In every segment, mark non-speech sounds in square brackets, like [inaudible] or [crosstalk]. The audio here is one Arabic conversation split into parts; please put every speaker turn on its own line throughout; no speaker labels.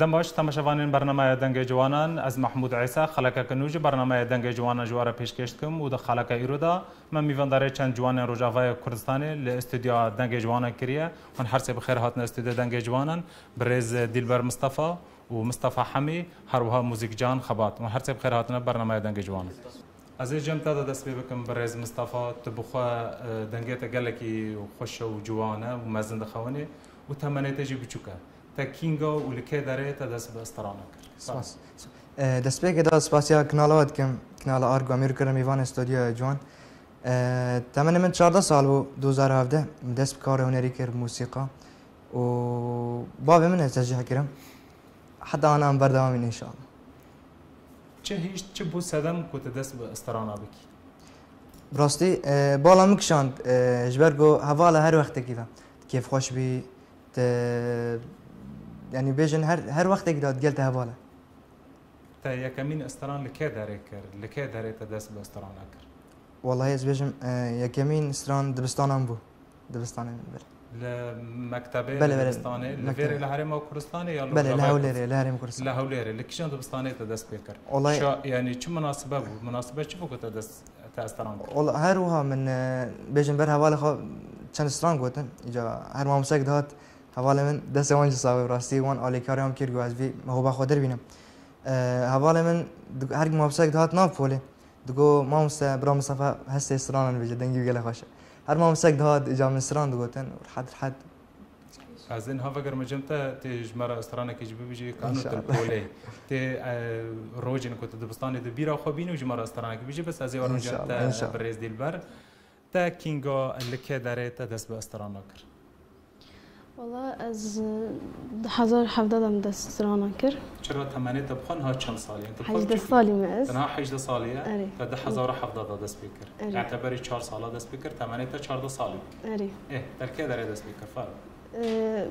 دماش تماشاوانین برنامه دنگ جوانان. از محمود عیسی خلک کنوج برنامه دنگ جوانان جوار پیشکش کم و د خلک ایرودا من میونداره چند جوان روجاوای کردستان ل استودیو دنگ جوانان کریه من هر سه بخیر هاتن استودیو دنگ جوانان برز دلبر مصطفى ومصطفى حمي هروها موزیک جان خبات من هر سه بخیر هاتن برنامه دنگ جوانان از جم تا دست بکم برز مصطفى تبخوا دنگت گلکی خوش و جوانه و مزند خوانه و تمنه تجي بچوکه Pekinga û li Kêderê te dest bi
starana kir. Destpêkê da spasiya knala e dikim knala e Argo Amir kirim Îvan e Stodiya Ciwan. Temenê min 14 sal bû 2017 dest bi kara hunerî kir musîqa û bavê min ez tecih kirim. Heta ana min berdewamîn
inşallah. Çi hîşt çi bû sedem ku te dest bi
starana bikî? راستي بالا مكشان جبرگو هوالا هر وقت كيفا كيف خوش بي يعني بيجن هر هر وقت داد قلت هواله
تا يكمين استران لكي داري كر لكي داري تدس باستران آكر؟
والله يز بيجم يكمين استران دبستان ام بو دبستان بله
لمكتبه
بله بله
دبستاني لفيري لهرم أو كردستاني يا
بله لهوليري لهرم كردستان
لهوليري لكشان دبستاني تدس بكر
والله
شو يعني شو مناسبة بو؟ مناسبة شو بو تدس تاستران
والله هر وها من بيجن بر هواله خو چند استران گوتن إجا هر ما مسك هەواڵە من دەستەوان ساوی ڕاستی وان ئالیکاریان کرد و ئەزوی هۆبا خۆ دەبینم هەواڵە من هەرگ ماپسەك دهات ناو پۆلێ دگۆ مامۆستا برا مسەفا هەستێ سرانان بێژە دەنگی گەلە خۆشە هەر مامۆسەك دهات جا من سران دگوتن حەت حەت
از این هوا گرم جمع تا تیج مرا استرانه کج ببیجی کانو تر کوله تی روزن کت دبستان دو بیرا خو بینو جمع مرا استرانه کج ببیجی بس از این جمع تا برز دیلبر. تا کینگا لکه داره تا دست به استرانه کرد
والله از حضر حفظة دم دست رانا كر
چرا بخون ها چند
حجد سالي معز
تنها حجد سالية
أري.
فده حزار حفظة دست چهار سالة دست سالي
اري
إيه تركيه داره دست فرق
آه،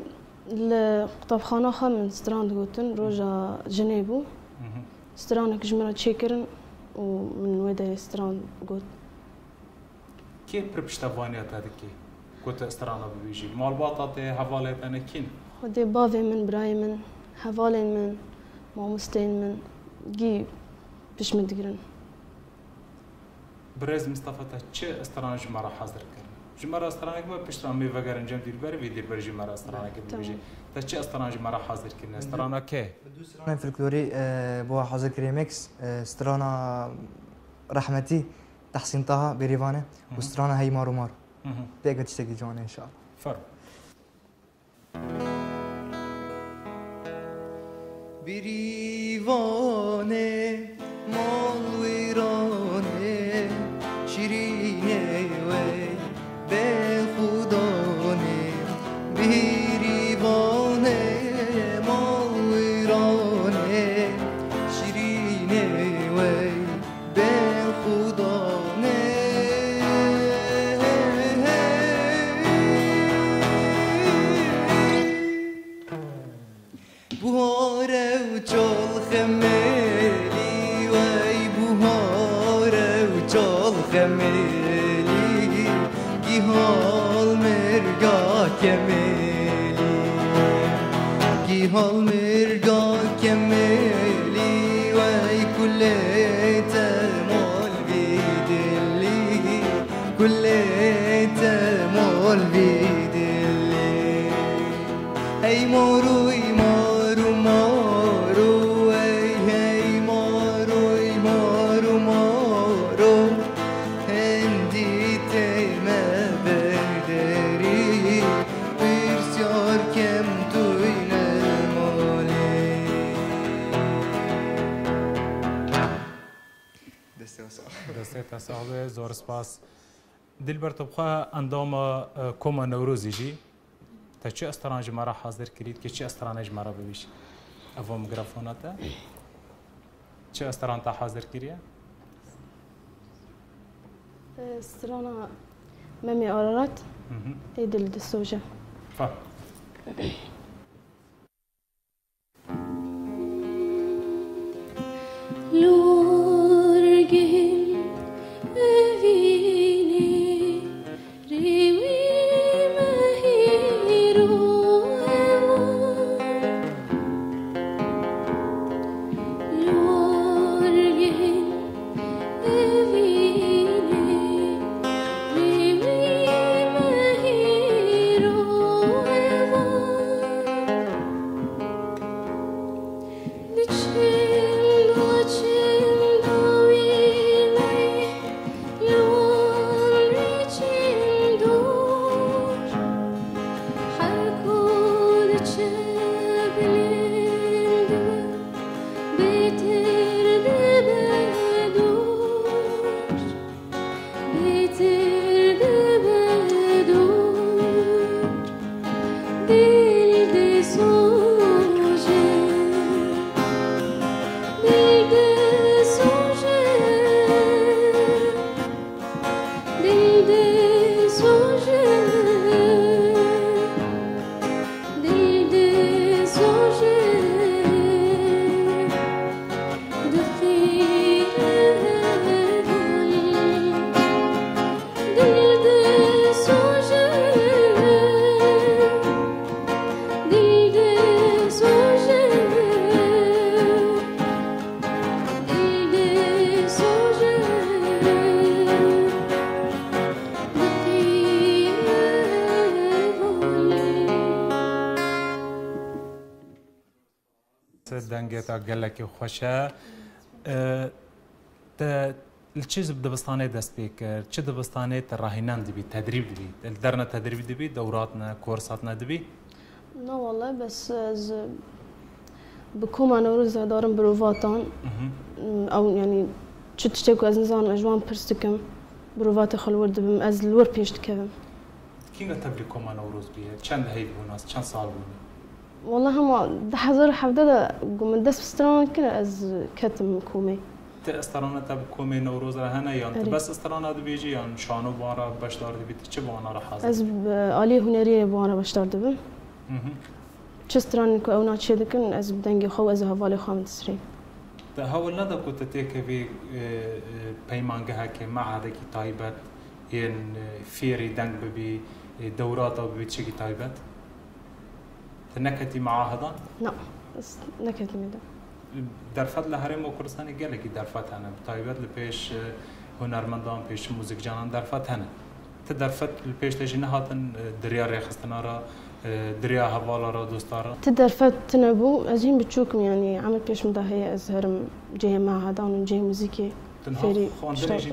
خا من ستراند قوتن روجا جنيبو
مهم.
سترانك جمرة تشيكرن ومن ودا ستراند قوت
كي بربشتوانيا تادكي كنت استرانا بيجي مال باطا حوالي أنا كين
خدي بافي من براي من حوالين من مامستين من جي بش مدقرن
برز مصطفى تا چه استرانا جمرة حاضر كرن جمرة استرانا كما بشتران مي وگرن جم دير بر في دير بر جمرة استرانا كي بيجي تا چه استرانا جمرة حاضر كرن استرانا كي
استران فلكلوري بو حاضر كريمكس استرانا رحمتي تحسين طه بريفانه واسترانا هي مارو مارو Tek açacak icone inşallah. Fark. Bir divane, mol virane, şirin تمال بیدلی ای مارو ای مارو مارو ای ای مارو ای مارو مارو هندی تیمه بردری بسیار کم توی نمالی دسته و
دستت صاحب زور سپاس دلبر تبخوا اندام آه، كوما نوروزي جي تا چه استران جمرة حاضر كريد كي چه استران جمرة ببيش افو ميكروفوناتا چه استران تا حاضر كريا
سترانا مامي أورارات
مهم.
ايدل دسوجة رەنگێت
تا گەلێکی خۆشە چی دبستانê دەست پێ کرد؟ چه دبستانê te rahînan dibî tedrîb dibî derne tedrîb dibî dewratne korsatne dibî
Nawala bes ez bi koma newruz darim birovatan ew yanî çi tiştek ez nizanim ez ji wan pirs dikim birovatê xelwir dibim ez
li wir pêş dikevim Kî tevlî koma newruz bîye çend heyv bûn
ez çend sal bûn والله ده حزر حفدة ده قوم دست بستران كده از كتم كومي
te استرانە te komê newroz re hene yan tu bes strana dibêjî yan şano wara beşdar dibî çi wana re hazir
Ez alî huneriyê wana beşdar dibim çi stranên ku ew naçê dikin ez bi dengê xew ez ê hevalê xwe min disirî
Te hewil neda ku te têkevê peymangehekê mehedekî taybet yên fêrî deng bibî dewrata bibî çekî taybet Te neketî meahedan
Na neketî me de
دەرفەت لە هەرێمە کوردستانی گەلێکی دەرفەت هەنە تایبەت لە پێش هوەرمەندان پێش موزیکجانان دەرفەت هەنە ت دەرفەت پێش لەژی نەهاتن دریا ڕێخستنارە دریا هەواڵارە دۆستارە
ت دەرفەت تنەبوو ئەزین بچووکم ینی ئەمە پێشمدا هەیە ئەز هەرم جێما هەدان و جێ موزیکی
خوێری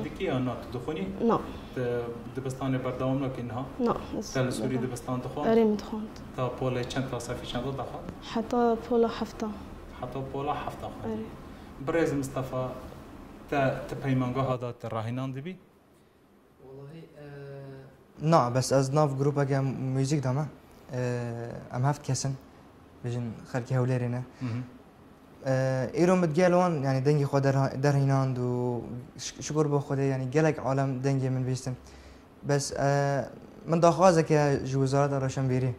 دکی نات دخۆنی
نا
دبستانی بەردەوام نکەینها لە سووری دبستان دخۆ
ئەرێ دخۆند
تا پۆلی چەند تا سەفی چەند دەخات
حتا پۆلە هەفتە
حتى بولا حفتا خو بريز مصطفى تا هذا تراهنان دبي
والله نا بس از ناف جروب اگه موزیک دامه ام هفت کسن بجن خلکی هوليرينا ایرون بتگلوان يعني دنگی خود در هیناند و شکر به خدا يعني گلک عالم دنگی من بیستم. بس من داخوازه که جو وزارت روشن بیری.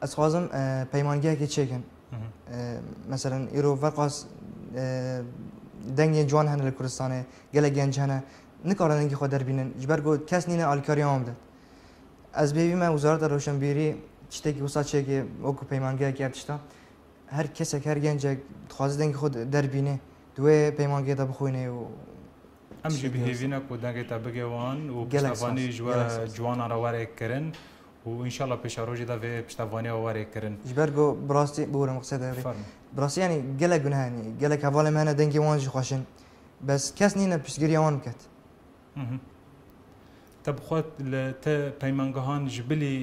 از خوازم پیمانگی که چکن. مثلا ایرو وقاس دنگ جوان هن لکردستانه گله گنج هنه نکارن دنگی خود در بینن. جبر گو کس نینه آلکاری داد از بیوی من وزارت روشنبیری چته که وسط چه که اوکو هەر کەسێک هەر گەنجێک خوازی دەنگی خۆ دەربینێ دوێ پەیمانگێتە بخوێنێ و ئەم ji bihêvîna ku dengê
te bigêwan û piştevanî ji we ciwanan re warê kirin û înşala pêşa rojê de vê piştevaniya warê kirin. Ji ber got birastî borim
qise derê. Birastî yanî gelek gun henî gelek hevalê me hene dengê wan jî xweşin. Bes kes nîne piştgiriya wan biket.
Te bixwet li te peymangehan ji bilî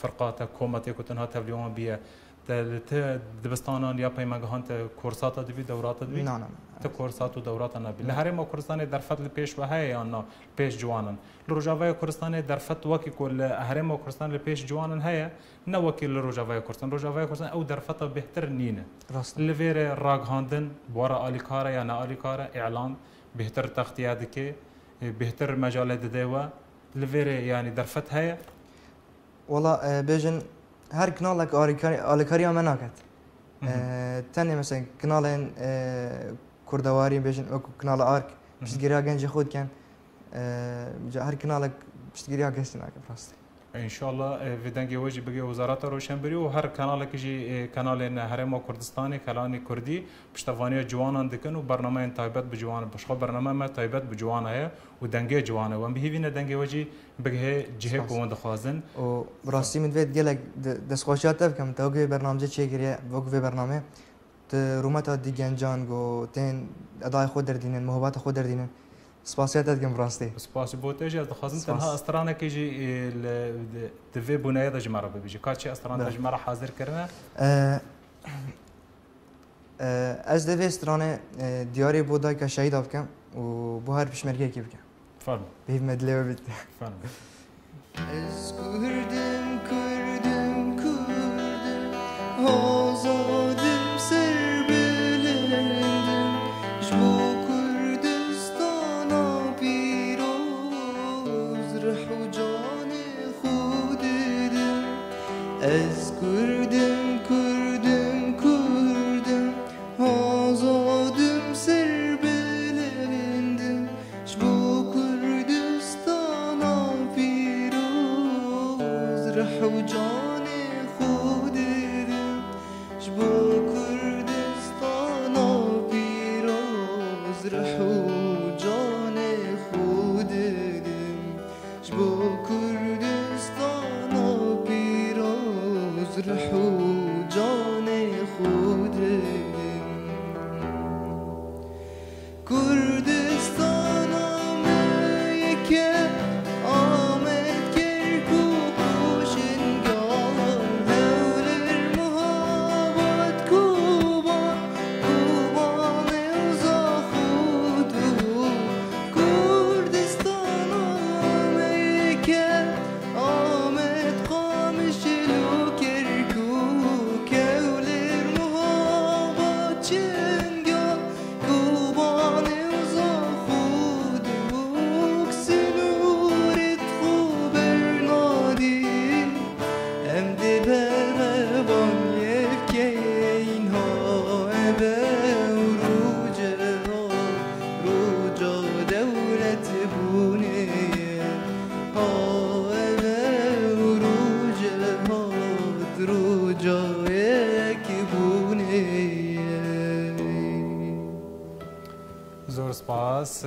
firqata kometê ku tin hat tevlî wan biye. ته دبستانان یا پیمانگاهان ته کورسات دوی دورات دوی
نه نه
ته کورسات و دورات نه بل هر ما کورسان در فضل پیش و هي انا پیش جوانن لروجاوی کورسان در فت وک کل هر ما کورسان پیش جوانن هي نه وکیل لروجاوی کورسان لروجاوی کورسان او در فت بهتر نینه لویر راگ هاندن بورا الیکارا یا نه الیکارا اعلان بهتر تغطیه دکه بهتر مجال دده و لویر یعنی در فت هي
والله بيجن هر كنالك آلیکاری من ناکد تنه مثلا كنالين كردواري بيجن اكو كنال ارك بشتگیری گنج خود کن. هر كنالك بشتگیری گشتن اگه فراستی
ان شاء الله ودنګ وجه به وزارت روشنبری او هر کانال کې جی کانال نه حرم کردستان کلان کردی پشتوانی جوانان دکن او برنامه تایبت به جوان بشخه برنامه ما تایبت به جوان هه او دنګ جوان و به وینه دنګ وجه به جهه کوند خوازن.
او راستی من ود گله د سخوشات کم تا برنامه چه گریه وګو برنامه. رومتا دیگنجان گو تن ادای خود در دینن محبت خود در دینن. سپاسیت دادگم براستی
سپاس بوده جی از دخوازم تنها استرانه که جی دوی بونه دا جمعه ببیجی که چی استرانه دا جمعه حاضر کرنه
از دوی استرانه دیاری بوده که شهید بکم و بو هر پیشمرگی کی بکم
فرم
بیف مدلی و بیت
فرم
از کردم کردم کردم پیروز رح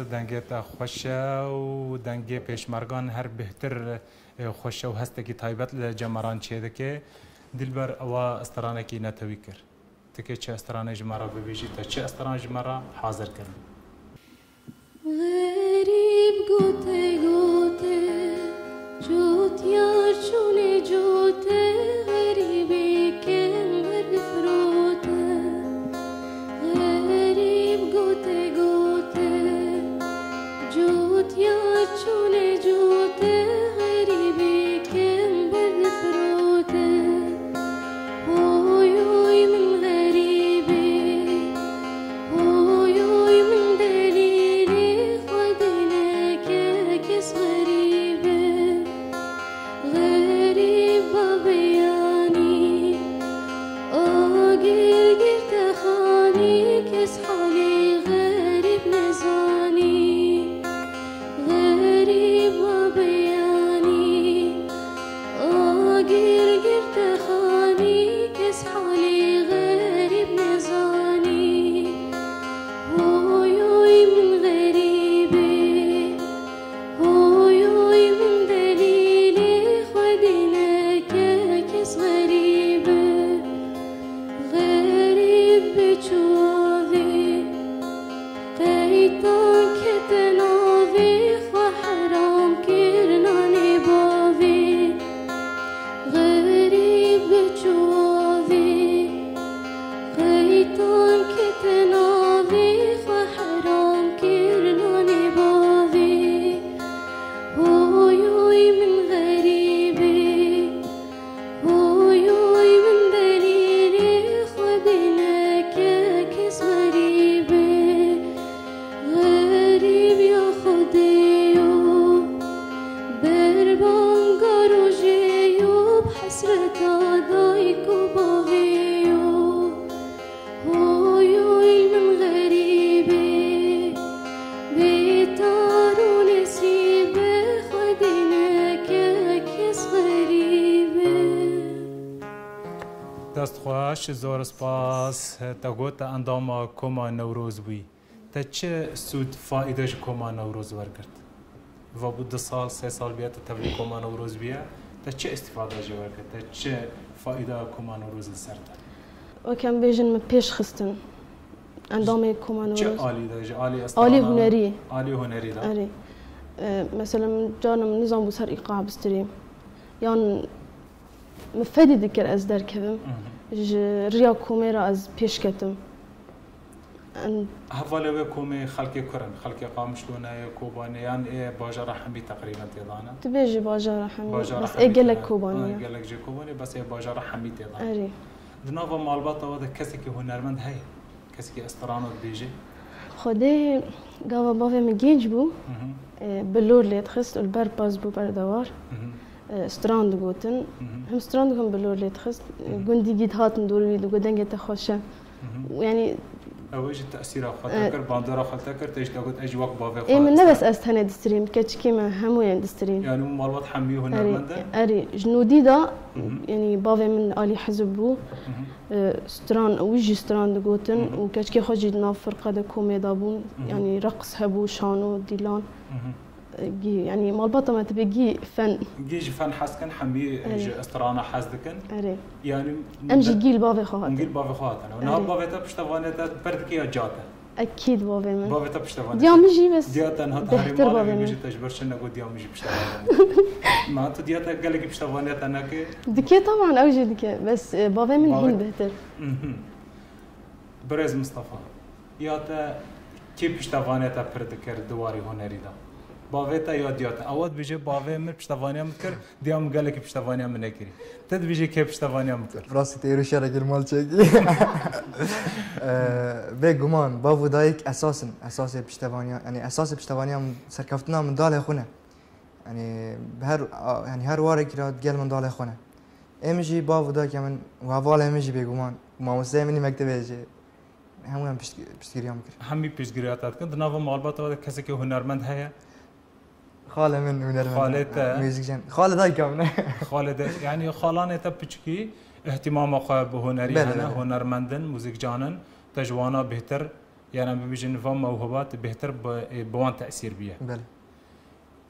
سپاس دنگت خوشه و دنگ پیشمرگان هر بهتر خوشه و هستکی تایبت لجمران چیه دکه دلبر اوا استرانه کی نتوی کر. تکه چه استرانه جمرا ببیجی تا چه استرانه جمرا حاضر کرد زۆر سپاس تا گۆتە ئەنداما کۆما نەورۆز بووی تا چه سوود فائدەش کۆما نەورۆز وەرگرت و بوو دو سال سێ سال بێتە تەبلی کۆما نەورۆز بیە تا چه استیفادەژێ وەرگرت تا چه فائدە کۆما نەورۆز سەرتە
وەکەم بێژن من پێش خستن ئەندامی کۆما نەورۆز
عالی
هوەری
عالی هوەری
ئەری مثلا جانم نظام بوو سەر ئیقا بستری یان مفەدی دکرد ئەس دەرکەوم ریا کومه را از پیش کتم.
هفاله و کومه خلق کرن خلق قامشلونه کوبانه یان ای باجار حمی تقریبا تیدانه
تبیجی باجار حمی بس ای گلک کوبانه
گلک جی کوبانه بس ای باجار حمی تیدانه
اری
دناوا مالبات و کسی که هنرمند هی کسی که استرانات بیجه
خوده گاوا باوی گنج بو بلور لید خست البر باز بو بردوار ستراند گوتن هم ستراند هم بلور لیت خست گوندی گیت هاتن دوری دو گدنگ تخوشه
يعني اوج التأثير خاطر باندرا خاطر تيش تاخذ اج وقت بافي
اي من نفس استنى دستريم كاتش كيما همو يعني دستريم
يعني مالوات حمي هنا
مندا أري. جنودي دا يعني بافي من آلي حزبو ستران ويجي ستران دغوتن وكاتش كي خوجي ناف فرقه دا كوميدا بون. يعني رقص هبو شانو ديلان. جي يعني مالبطة ما تبي جي فن.
جي فن حاسكن حمي استرانا حاسدكن
أري.
يعني
أمجي جيل بافي خواهد
جيل بافي خواهد أنا ونها بافي تا بشتوانة تا بردكي جاتا
أكيد بافي من.
بافي تا بشتوانة [laughs]
ديامجي بس.
دياتا نها
بهتر بافي
من. تجبر شنو قد ديامجي بشتوانة ما أنت دياتا قال لك أنا كي
دكي طبعا أوجي دكي بس بافي من هين بهتر.
برز مصطفى ياتا كيف بشتوانة تا بردكر دواري هنري ده باوی تا یاد یاد. اواد بیجه باوی من پشتوانیا میکر دیام گله که پشتوانیا من نکری. تد بیجه که پشتوانیا میکر
راستی تیرو شرک المال چگی به گمان باو دایک اساسن اساس پشتوانیا یعنی اساس پشتوانیا سرکفتنا من دال خونه. یعنی هر یعنی هر واره کرا گل من دال خونه. امجی باو دایک من و حوال امجی به گمان. ماموسه منی مکتبه جه همون هم
پیشگیری هم کرد. همی پیشگیری هاتات کن دناو مالبات کسی که هنرمند هست
خاله من هنرمند
خالته
ميوزيشن خالد هاي كامله
خالد يعني خالانه تا بچكي اهتمام خو به هنري هنا هنرمندن موزيك جانن. تجوانا بهتر
يعني بيجن فم موهبات بهتر بوان تاثير بيه
بله.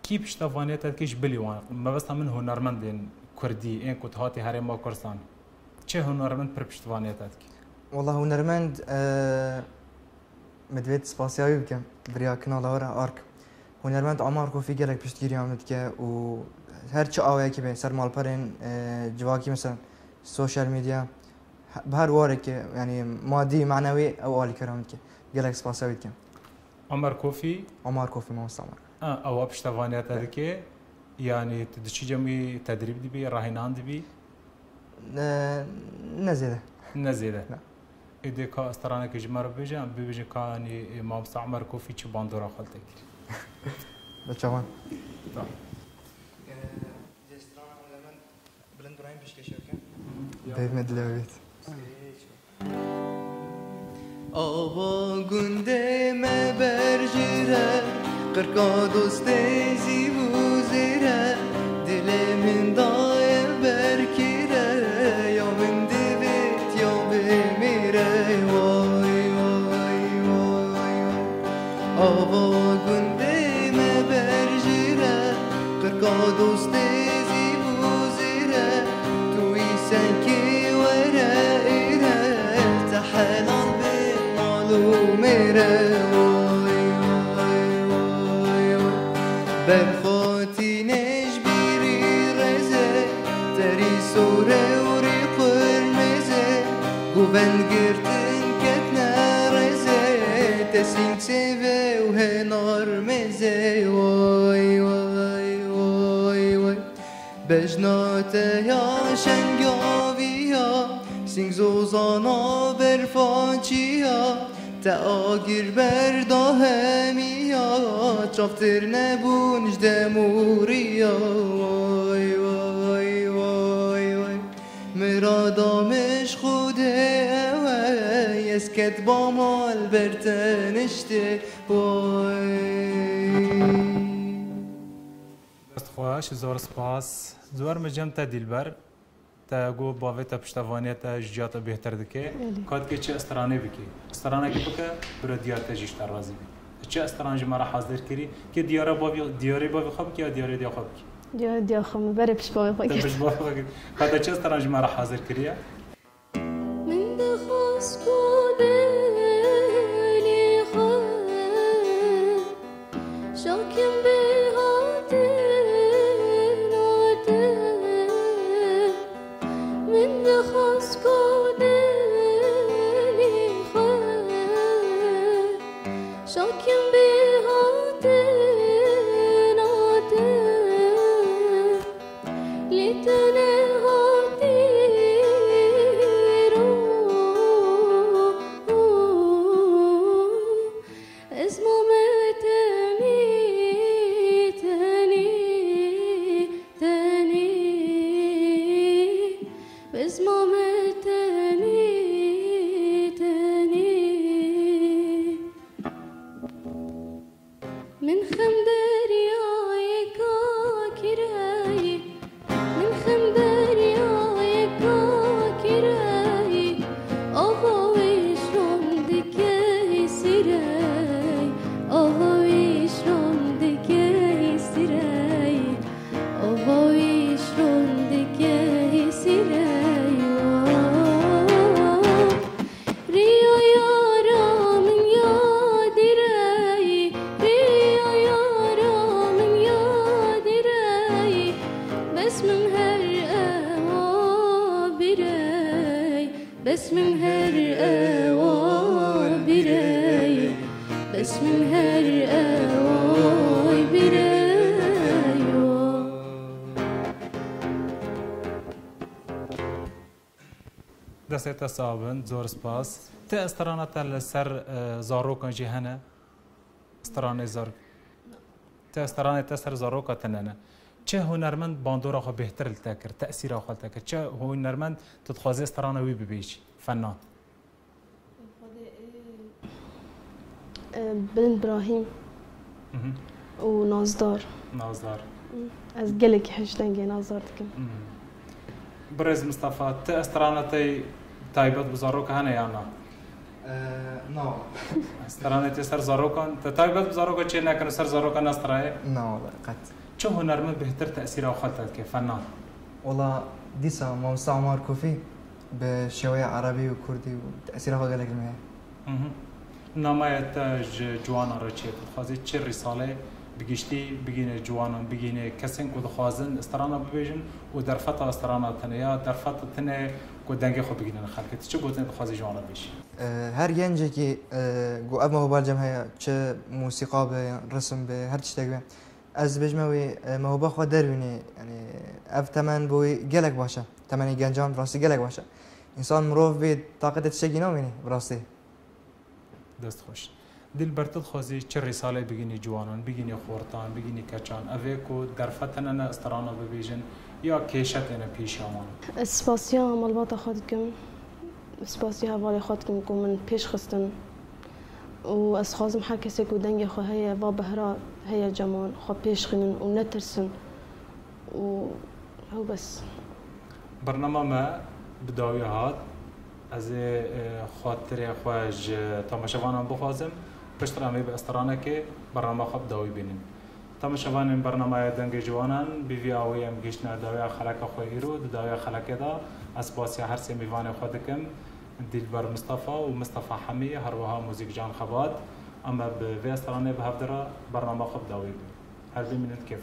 کی پشتوانه تا کیش بلی وان؟ ما بس من هنرمندن کردی این کت هاتی هر ما کردستان چه هنرمند پر پشتوانه تا کی؟
والله هنرمند مدوید سپاسیایی بکم. بریا کنال هورا آرک. هنرمند عمر كوفي قالك بشتگيري عملت كه و هر چه آوه که به سر مالپرین آه، جواکی مثلا سوشال میدیا بهر واره که یعنی مادی معنوی أو آلی کرامت که قالك سباسياوي بكم
عمر کوفی
عمر كوفي ما مستعمر.
آه، أو پشتوانیت کی يعني تدشي جمي تدريب دي بي راهنان دي بي
آه، نزيده
نزيده
نعم.
ایده که استرانه که جمر بيجي
Da çaman. Da. Değmediler evet. Ava gündeme berjire Kırka dost tezi و ben girdin ketne reze Tesin çeve u henar meze Oy oy oy oy Bejnate ya şengavi ya Sing zozana berfaci ya تآگیر بر داهمیا چافتر نبونج دموریا وای وای وای وای مرا دامن با مال برتنشته وای
دست خواهش زور سپاس زور مجم تا دیلبر تا گو باوی تا پشتوانیت تا جیات بهتر دکه کاد که چه استرانه بکی استرانه که بکه برو دیار تا جیش رازی بی چه استرانه جمع را حاضر کری که دیاره باوی دیاره باوی خواب کی یا دیاره دیا خواب کی
دیا دیا خم بره پیش باوی
تا خواب کی کاد چه استرانه جمع را حاضر کریه
من هرقا براي بس من هرقا براي بس من هرقا براي
دست تا صابن زور سپاس. تا استرانه تا لسر زارو کن جی هنه استرانه زار تا سر زارو کا تننه چه هنرمند باندورا خو بهتر لتا کرد تاثیر خو لتا کرد. چه هنرمند تو تخوازه استرانه وی ببیش فنان.
بن ابراهيم ونازدار
نازدار.
از قلك حشتنجي نازدار
تكم برز مصطفى تا استرانتي تایبت بزاروک هنه یا نه؟
نه.
استرانتی سر زاروکان تا تایبت بزاروکا چه نکنه سر زاروکان استرائه؟
نه والله قطع.
چه هنرمند بهتر تأثیر او خالت که فنان؟
اولا دیسا موسا عمر کوفی به شوی عربی و کردی و تأثیر او گلگ میه
نمایت جوان را چه خوازی چه رساله بگشتی؟ بگینه جوانان بگینه کسی که دخوازن استرانا ببیجن و در فتح استرانا تنه یا در فتح تنه که دنگ خود بگینه خلکت. چه بودن دخوازی جوانان بیشی
هر ینجه که گو اب مهبال جمعه چه موسیقا به رسم به هر چی تگوه از بجموي ما هو بخوا درويني يعني اف تمن بوي جلك باشا تمني جنجان براسي جلك باشا انسان مروف بي طاقة تشتاقي نوميني براسي
دست خوش دل برتد خوازی چه رساله بگینی جوانان بگینی خورتان بگینی کچان اوه کو در فتن نه استرانا ببیجن یا کیشت نه پیش آمان
سپاسیا مالبات خودکم سپاسیا حوالی خودکم که من پیش خستن و از خوازم هر کسی که دنگ خو هیا و بهرا هیا جمان خو پیش خینن و نترسن و هو بس.
برنامه ما بداوی هات از خاطر خواج تماشاوانان بخوازم پشت رامی به استرانه که برنامه خواب داوی بینیم. تماشاوان برنامه دنگ جوانان. بیوی آوی ام گشتنا داوی خلق خوی رو داوی خلق دا. از باسی هر سی میوان خودکم. دلبر مصطفى ومصطفى حمي هروها موزيك جان خبات أما به استرانه به هفدرا برنامه خواب داوی بینیم هر بی منت کیف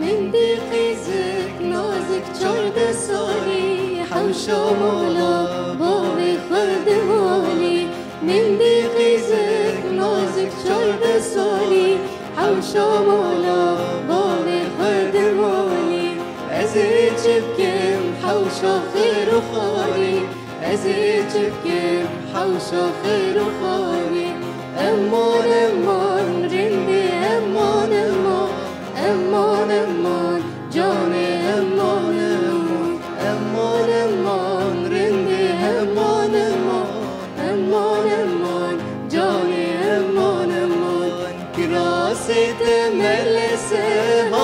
من دي قيزك نازك جرد سالي حوشا مولا بابي خرد مالي من دي قيزك نازك جرد سالي حوشا مولا بابي خرد مالي أزيد جبكم حوشا خير وخالي أزيد جبكم حوشا خير وخالي أمان أمان رندي أمان أمان أمان أمان جاني أمان أمان أمان أمان رندي أمان أمان أمان أمان جاني أمان أمان كراسي تملسه